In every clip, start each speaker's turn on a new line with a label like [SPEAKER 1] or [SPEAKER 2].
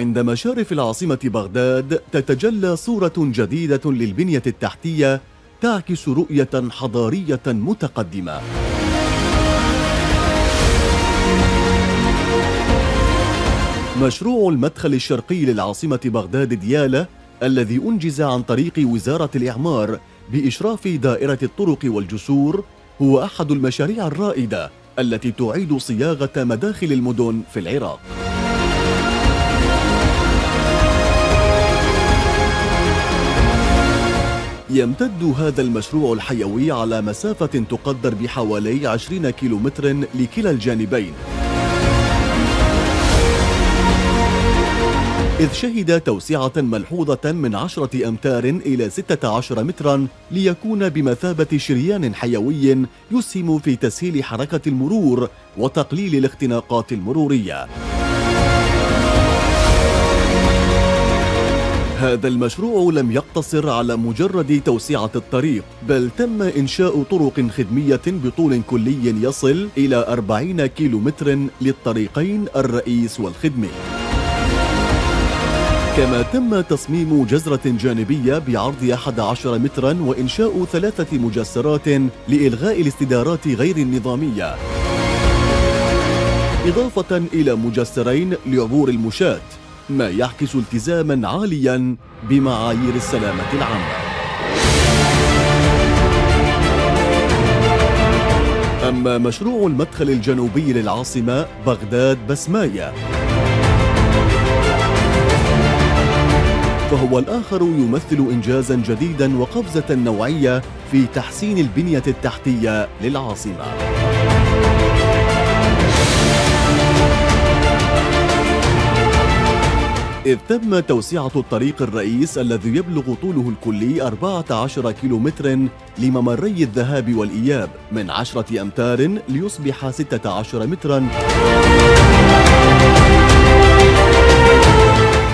[SPEAKER 1] عند مشارف العاصمة بغداد تتجلى صورة جديدة للبنية التحتية تعكس رؤية حضارية متقدمة. مشروع المدخل الشرقي للعاصمة بغداد ديالى الذي أنجز عن طريق وزارة الإعمار بإشراف دائرة الطرق والجسور هو أحد المشاريع الرائدة التي تعيد صياغة مداخل المدن في العراق. يمتد هذا المشروع الحيوي على مسافة تقدر بحوالي 20 كيلومتر لكلا الجانبين. إذ شهد توسعة ملحوظة من عشرة أمتار إلى 16 مترا ليكون بمثابة شريان حيوي يسهم في تسهيل حركة المرور وتقليل الاختناقات المرورية. هذا المشروع لم يقتصر على مجرد توسعة الطريق بل تم إنشاء طرق خدمية بطول كلي يصل إلى 40 كيلومتر للطريقين الرئيس والخدمي كما تم تصميم جزرة جانبية بعرض 11 مترا وإنشاء ثلاثة مجسرات لإلغاء الاستدارات غير النظامية. إضافة إلى مجسرين لعبور المشاة. ما يعكس التزاما عاليا بمعايير السلامة العامة. أما مشروع المدخل الجنوبي للعاصمة بغداد بسماية فهو الآخر يمثل إنجازا جديدا وقفزة نوعية في تحسين البنية التحتية للعاصمة. إذ تم توسعة الطريق الرئيس الذي يبلغ طوله الكلي 14 كيلومتر لممري الذهاب والإياب من 10 أمتار ليصبح 16 مترا.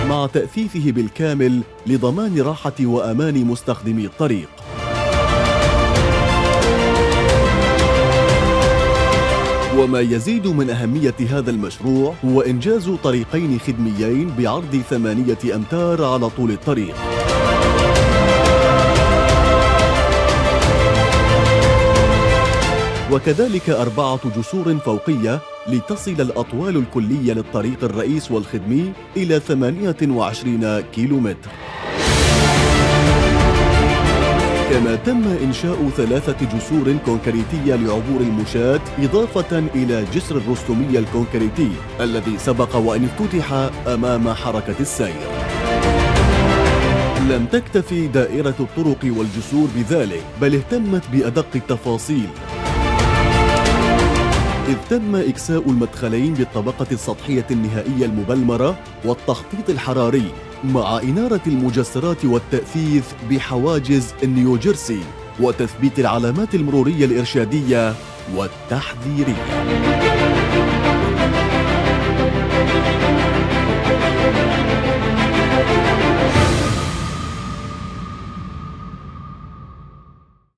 [SPEAKER 1] مع تأثيثه بالكامل لضمان راحة وأمان مستخدمي الطريق. وما يزيد من أهمية هذا المشروع هو إنجاز طريقين خدميين بعرض ثمانية أمتار على طول الطريق. وكذلك أربعة جسور فوقية لتصل الأطوال الكلية للطريق الرئيس والخدمي إلى 28 كيلومتر. كما تم إنشاء ثلاثة جسور كونكريتية لعبور المشاة إضافة إلى جسر الرستمية الكونكريتي الذي سبق وأن افتتح أمام حركة السير. لم تكتفي دائرة الطرق والجسور بذلك بل اهتمت بأدق التفاصيل. إذ تم إكساء المدخلين بالطبقة السطحية النهائية المبلمرة والتخطيط الحراري مع إنارة المجسرات والتأثيث بحواجز نيوجيرسي وتثبيت العلامات المرورية الإرشادية والتحذيرية.